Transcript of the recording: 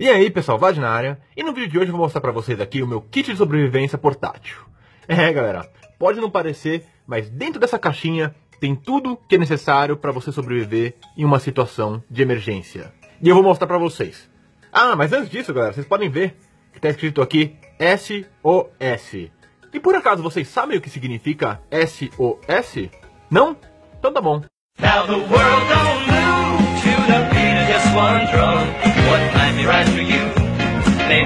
E aí pessoal, Vlad na área, e no vídeo de hoje eu vou mostrar pra vocês aqui o meu kit de sobrevivência portátil. É galera, pode não parecer, mas dentro dessa caixinha tem tudo que é necessário para você sobreviver em uma situação de emergência. E eu vou mostrar pra vocês. Ah, mas antes disso galera, vocês podem ver que tá escrito aqui SOS. E por acaso vocês sabem o que significa SOS? Não? Então tá bom. Now the world